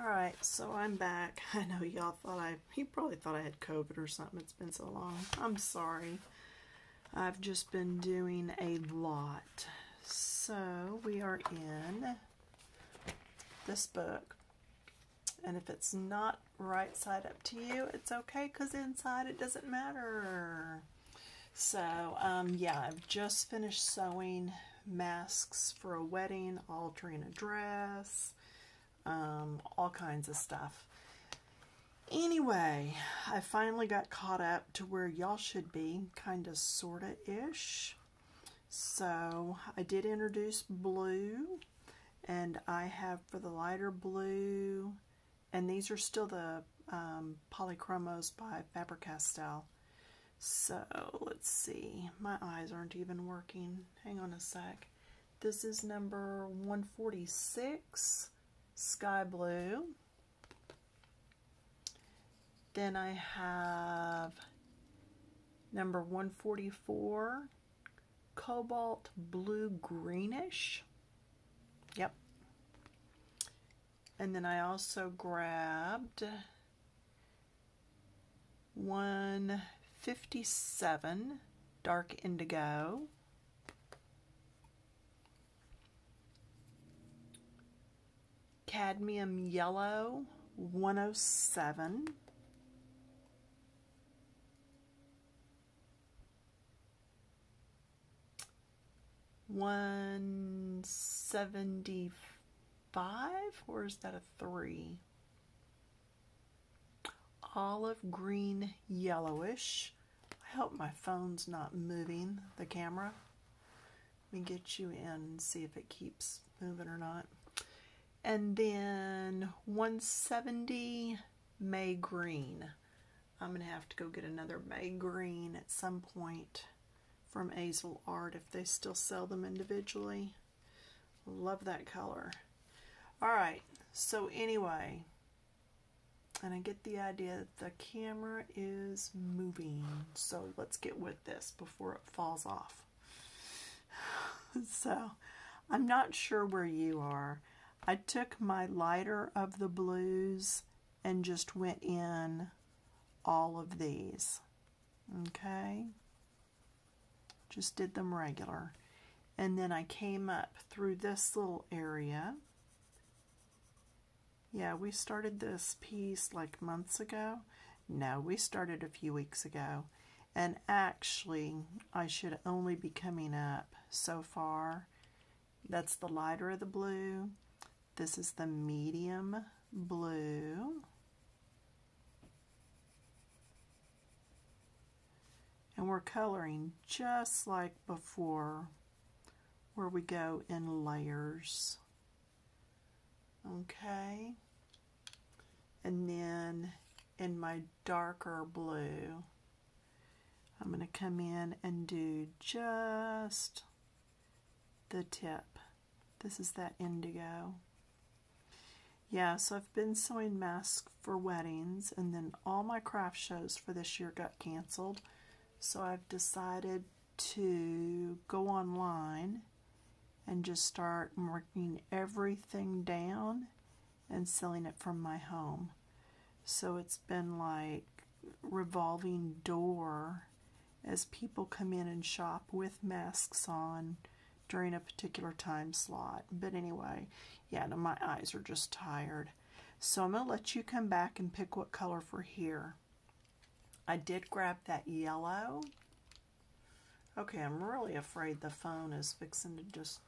Alright, so I'm back. I know y'all thought I, he probably thought I had COVID or something. It's been so long. I'm sorry. I've just been doing a lot. So we are in this book. And if it's not right side up to you, it's okay because inside it doesn't matter. So, um, yeah, I've just finished sewing masks for a wedding, altering a dress, um, all kinds of stuff. Anyway, I finally got caught up to where y'all should be, kind of, sort of ish. So I did introduce blue, and I have for the lighter blue, and these are still the um, Polychromos by Faber-Castell. So let's see, my eyes aren't even working. Hang on a sec. This is number 146 sky blue. Then I have number 144, cobalt blue greenish. Yep. And then I also grabbed 157 dark indigo. Cadmium yellow 107 175 or is that a 3 olive green yellowish. I hope my phone's not moving the camera. Let me get you in and see if it keeps moving or not and then 170 May Green. I'm going to have to go get another May Green at some point from Azel Art if they still sell them individually. Love that color. Alright, so anyway, and I get the idea that the camera is moving. So let's get with this before it falls off. so I'm not sure where you are. I took my lighter of the blues and just went in all of these. Okay? Just did them regular. And then I came up through this little area. Yeah, we started this piece like months ago. No, we started a few weeks ago. And actually, I should only be coming up so far. That's the lighter of the blue. This is the medium blue. And we're coloring just like before where we go in layers. Okay. And then in my darker blue, I'm going to come in and do just the tip. This is that indigo. Yeah, so I've been sewing masks for weddings, and then all my craft shows for this year got canceled. So I've decided to go online and just start marking everything down and selling it from my home. So it's been like revolving door as people come in and shop with masks on during a particular time slot. But anyway, yeah, my eyes are just tired. So I'm going to let you come back and pick what color for here. I did grab that yellow. Okay, I'm really afraid the phone is fixing to just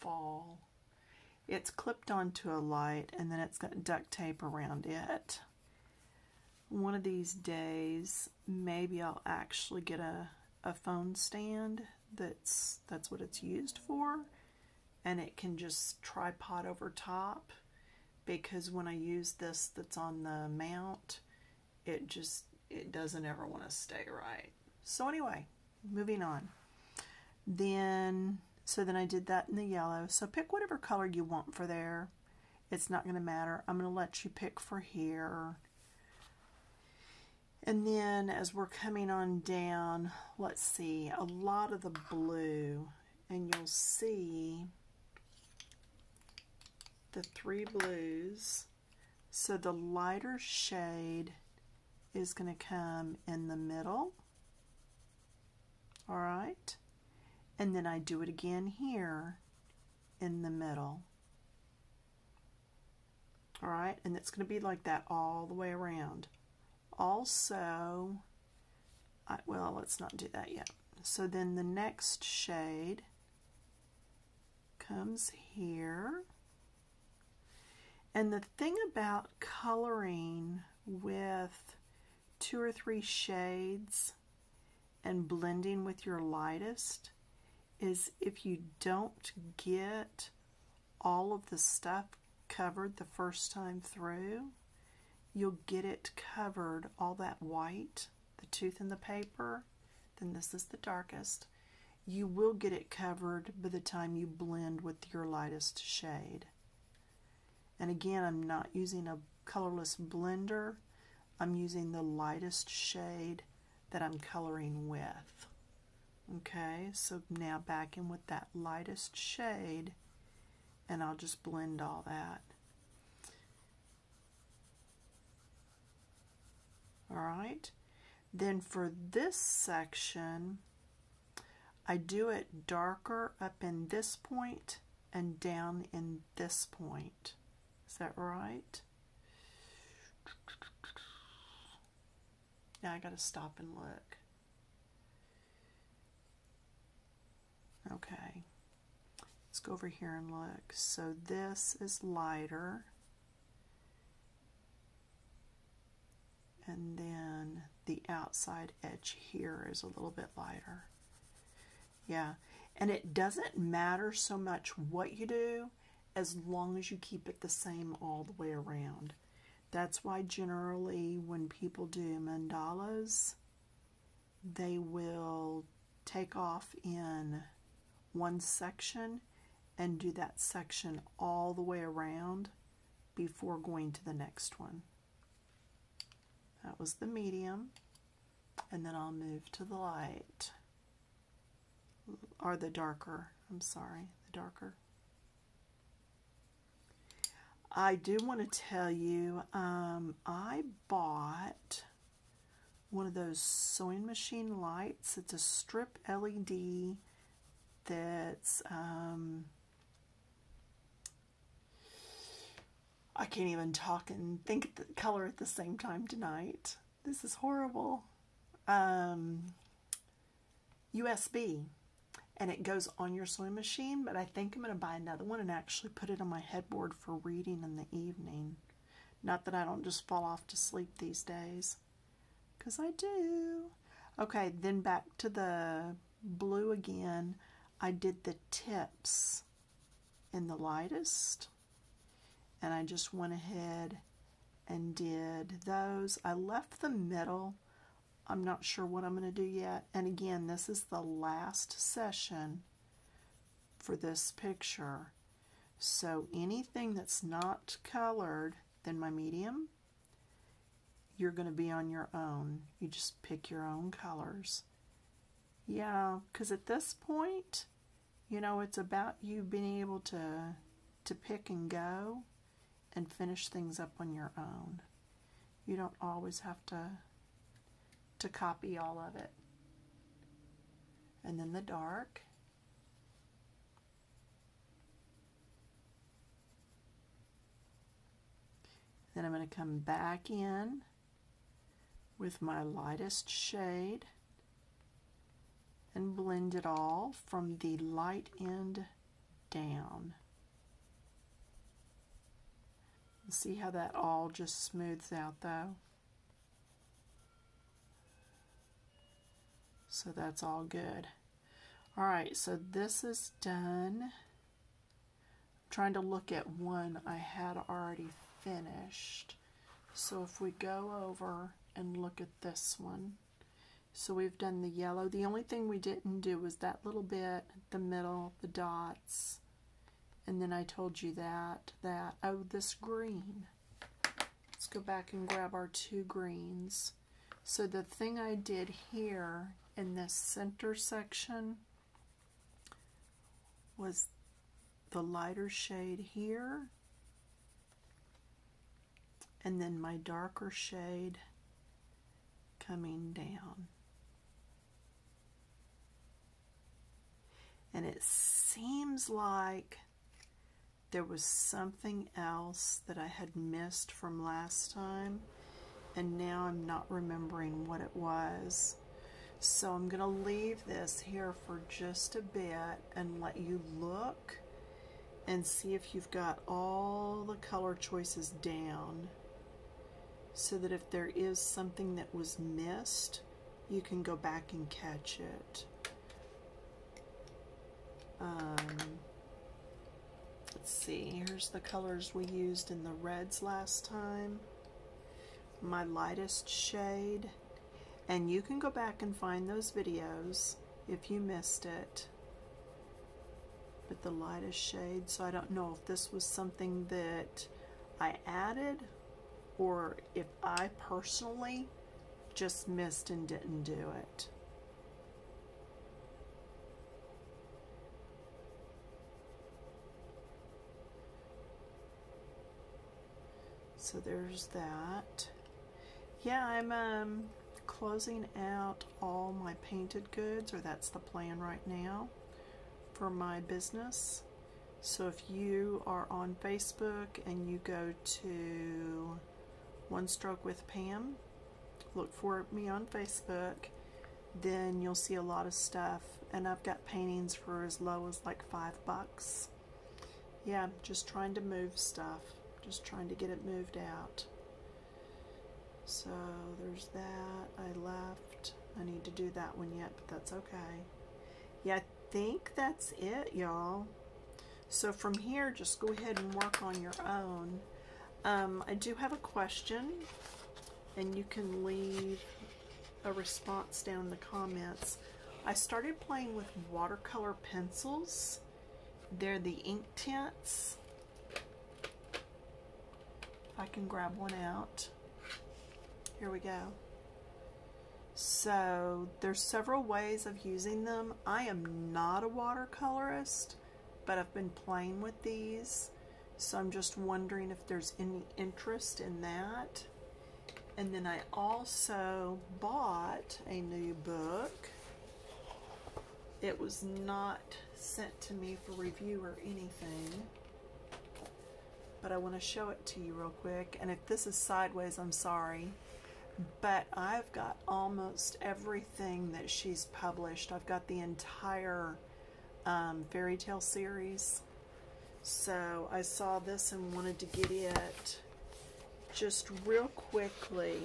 fall. It's clipped onto a light and then it's got duct tape around it. One of these days, maybe I'll actually get a, a phone stand that's that's what it's used for. And it can just tripod over top because when I use this that's on the mount it just it doesn't ever want to stay right. So anyway moving on. Then so then I did that in the yellow. So pick whatever color you want for there. It's not going to matter. I'm going to let you pick for here and then as we're coming on down, let's see, a lot of the blue, and you'll see the three blues. So the lighter shade is going to come in the middle. All right. And then I do it again here in the middle. All right. And it's going to be like that all the way around. Also, I, well, let's not do that yet. So then the next shade comes here. And the thing about coloring with two or three shades and blending with your lightest is if you don't get all of the stuff covered the first time through, you'll get it covered, all that white, the tooth in the paper, then this is the darkest. You will get it covered by the time you blend with your lightest shade. And again, I'm not using a colorless blender. I'm using the lightest shade that I'm coloring with. Okay, so now back in with that lightest shade and I'll just blend all that. All right, then for this section, I do it darker up in this point and down in this point. Is that right? Now I got to stop and look. Okay. Let's go over here and look. So this is lighter. And then the outside edge here is a little bit lighter. Yeah. And it doesn't matter so much what you do as long as you keep it the same all the way around. That's why generally when people do mandalas, they will take off in one section and do that section all the way around before going to the next one. That was the medium. And then I'll move to the light. Or the darker. I'm sorry, the darker. I do want to tell you, um, I bought one of those sewing machine lights. It's a strip LED that's, um, I can't even talk and think the color at the same time tonight. This is horrible. Um, USB and it goes on your sewing machine, but I think I'm going to buy another one and actually put it on my headboard for reading in the evening. Not that I don't just fall off to sleep these days, because I do. Okay, then back to the blue again. I did the tips in the lightest, and I just went ahead and did those. I left the middle I'm not sure what I'm going to do yet. And again, this is the last session for this picture. So anything that's not colored, then my medium, you're going to be on your own. You just pick your own colors. Yeah, because at this point, you know, it's about you being able to, to pick and go and finish things up on your own. You don't always have to to copy all of it. And then the dark. Then I'm going to come back in with my lightest shade and blend it all from the light end down. See how that all just smooths out though? So that's all good. All right, so this is done. I'm trying to look at one I had already finished. So if we go over and look at this one. So we've done the yellow. The only thing we didn't do was that little bit, the middle, the dots. And then I told you that, that, oh, this green. Let's go back and grab our two greens. So the thing I did here in this center section was the lighter shade here and then my darker shade coming down. And it seems like there was something else that I had missed from last time, and now I'm not remembering what it was. So I'm going to leave this here for just a bit and let you look and see if you've got all the color choices down so that if there is something that was missed, you can go back and catch it. Um, let's see, here's the colors we used in the reds last time. My lightest shade. And you can go back and find those videos if you missed it. But the lightest shade, so I don't know if this was something that I added or if I personally just missed and didn't do it. So there's that. Yeah, I'm um, closing out all my painted goods, or that's the plan right now for my business. So if you are on Facebook and you go to One Stroke with Pam, look for me on Facebook, then you'll see a lot of stuff. And I've got paintings for as low as like five bucks. Yeah, just trying to move stuff just trying to get it moved out. So there's that. I left. I need to do that one yet, but that's okay. Yeah, I think that's it, y'all. So from here, just go ahead and work on your own. Um, I do have a question, and you can leave a response down in the comments. I started playing with watercolor pencils. They're the I can grab one out. Here we go. So there's several ways of using them. I am not a watercolorist, but I've been playing with these. So I'm just wondering if there's any interest in that. And then I also bought a new book. It was not sent to me for review or anything but I want to show it to you real quick. And if this is sideways, I'm sorry. But I've got almost everything that she's published. I've got the entire um, fairy tale series. So I saw this and wanted to get it just real quickly.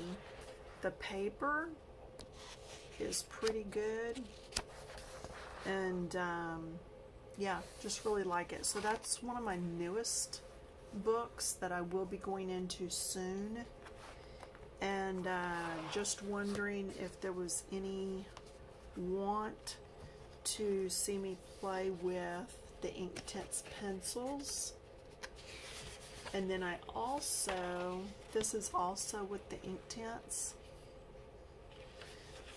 The paper is pretty good. And um, yeah, just really like it. So that's one of my newest books that I will be going into soon. And uh, just wondering if there was any want to see me play with the Inktense pencils. And then I also this is also with the Inktense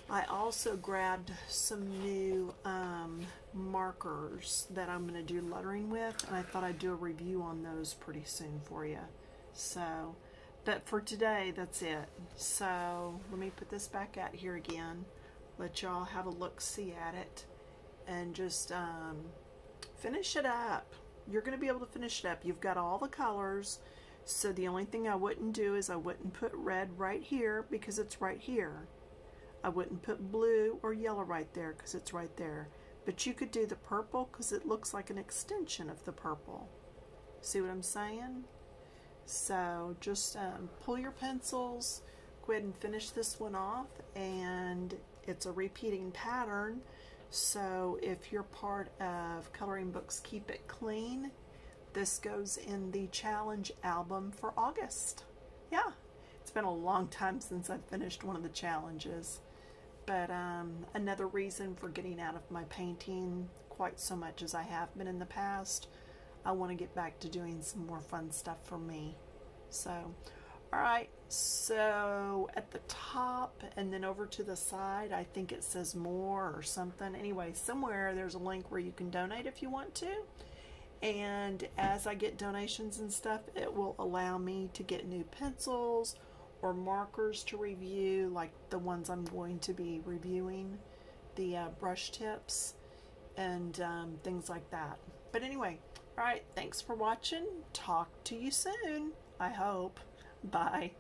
I also grabbed some new um, markers that I'm going to do lettering with, and I thought I'd do a review on those pretty soon for you. So, but for today, that's it. So, let me put this back out here again, let y'all have a look-see at it, and just um, finish it up. You're going to be able to finish it up. You've got all the colors, so the only thing I wouldn't do is I wouldn't put red right here because it's right here. I wouldn't put blue or yellow right there because it's right there. But you could do the purple because it looks like an extension of the purple. See what I'm saying? So just um, pull your pencils, go ahead and finish this one off, and it's a repeating pattern. So if you're part of Coloring Books Keep It Clean, this goes in the challenge album for August. Yeah, it's been a long time since I've finished one of the challenges but um, another reason for getting out of my painting quite so much as I have been in the past. I want to get back to doing some more fun stuff for me. So, alright, so at the top and then over to the side, I think it says more or something. Anyway, somewhere there's a link where you can donate if you want to. And as I get donations and stuff, it will allow me to get new pencils or markers to review, like the ones I'm going to be reviewing, the uh, brush tips, and um, things like that. But anyway, all right, thanks for watching. Talk to you soon, I hope. Bye.